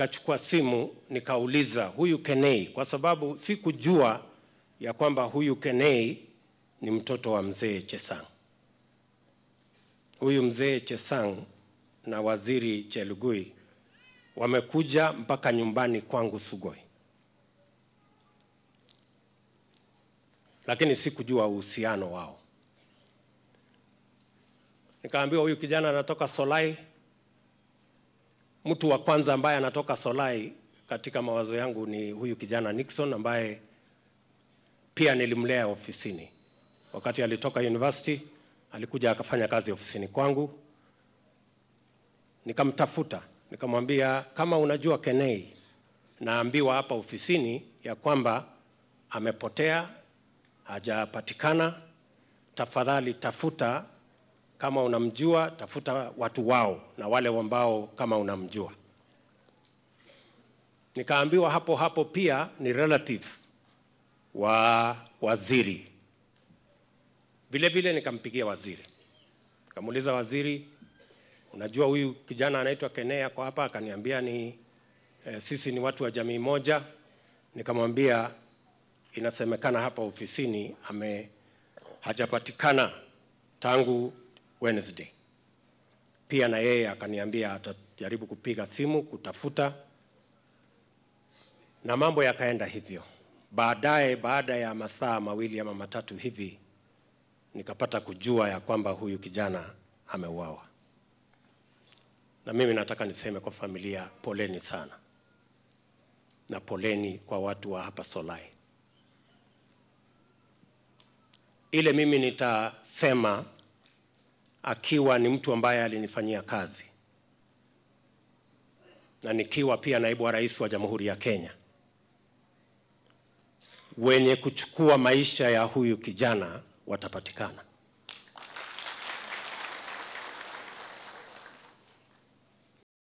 Nikachukua simu nikauliza huyu Kenei, kwa sababu sikujua ya kwamba huyu Kenei ni mtoto wa mzee Chesang. Huyu mzee Chesang na waziri Chelugui wamekuja mpaka nyumbani kwangu Sugoi, lakini sikujua uhusiano wao. Nikaambiwa huyu kijana anatoka Solai. Mtu wa kwanza ambaye anatoka Solai katika mawazo yangu ni huyu kijana Nixon ambaye pia nilimlea ofisini. Wakati alitoka university, alikuja akafanya kazi ofisini kwangu. Nikamtafuta, nikamwambia kama unajua Kenei, naambiwa hapa ofisini ya kwamba amepotea, hajapatikana. Tafadhali tafuta kama unamjua tafuta watu wao na wale ambao kama unamjua. Nikaambiwa hapo hapo pia ni relative wa waziri. Vile vile nikampigia waziri, nikamuuliza waziri, unajua huyu kijana anaitwa Kenea kwa hapa? Akaniambia ni eh, sisi ni watu wa jamii moja. Nikamwambia inasemekana hapa ofisini ame hajapatikana tangu Wednesday. Pia na yeye akaniambia atajaribu kupiga simu kutafuta, na mambo yakaenda hivyo. Baadaye, baada ya masaa mawili ama matatu hivi, nikapata kujua ya kwamba huyu kijana ameuawa. Na mimi nataka niseme kwa familia, poleni sana, na poleni kwa watu wa hapa Solai. Ile mimi nitasema akiwa ni mtu ambaye alinifanyia kazi na nikiwa pia naibu wa rais wa Jamhuri ya Kenya, wenye kuchukua maisha ya huyu kijana watapatikana.